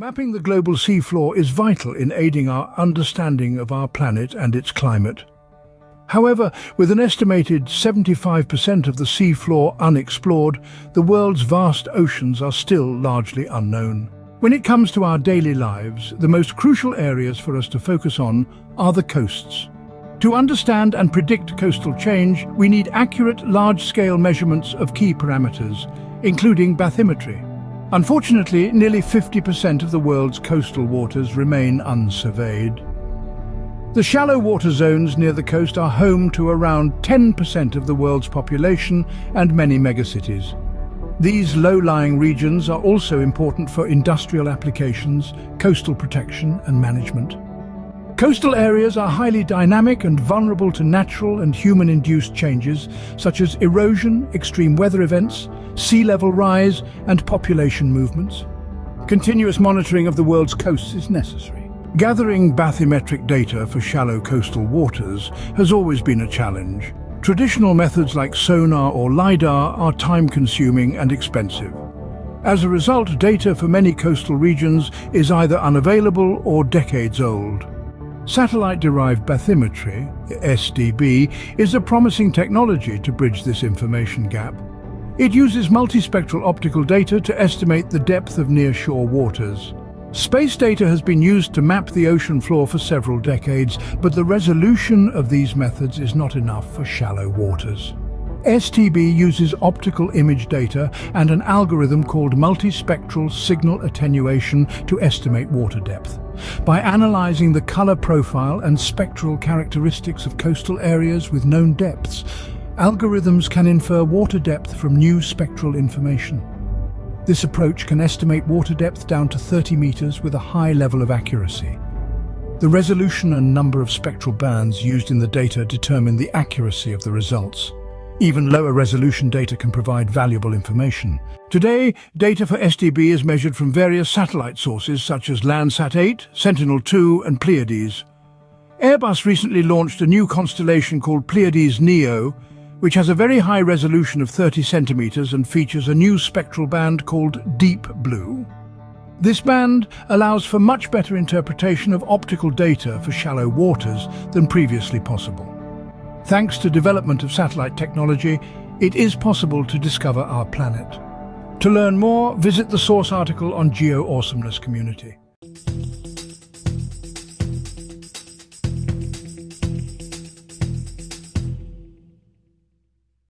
Mapping the global seafloor is vital in aiding our understanding of our planet and its climate. However, with an estimated 75% of the seafloor unexplored, the world's vast oceans are still largely unknown. When it comes to our daily lives, the most crucial areas for us to focus on are the coasts. To understand and predict coastal change, we need accurate large-scale measurements of key parameters, including bathymetry. Unfortunately, nearly 50% of the world's coastal waters remain unsurveyed. The shallow water zones near the coast are home to around 10% of the world's population and many megacities. These low-lying regions are also important for industrial applications, coastal protection and management. Coastal areas are highly dynamic and vulnerable to natural and human-induced changes such as erosion, extreme weather events, sea level rise and population movements. Continuous monitoring of the world's coasts is necessary. Gathering bathymetric data for shallow coastal waters has always been a challenge. Traditional methods like sonar or LiDAR are time-consuming and expensive. As a result, data for many coastal regions is either unavailable or decades old. Satellite-derived bathymetry, SDB, is a promising technology to bridge this information gap. It uses multispectral optical data to estimate the depth of near-shore waters. Space data has been used to map the ocean floor for several decades, but the resolution of these methods is not enough for shallow waters. SDB uses optical image data and an algorithm called multispectral signal attenuation to estimate water depth. By analyzing the color profile and spectral characteristics of coastal areas with known depths, algorithms can infer water depth from new spectral information. This approach can estimate water depth down to 30 meters with a high level of accuracy. The resolution and number of spectral bands used in the data determine the accuracy of the results. Even lower resolution data can provide valuable information. Today, data for SDB is measured from various satellite sources such as Landsat 8, Sentinel-2 and Pleiades. Airbus recently launched a new constellation called Pleiades Neo, which has a very high resolution of 30 centimeters and features a new spectral band called Deep Blue. This band allows for much better interpretation of optical data for shallow waters than previously possible. Thanks to development of satellite technology, it is possible to discover our planet. To learn more, visit the source article on Geo Awesomeness Community.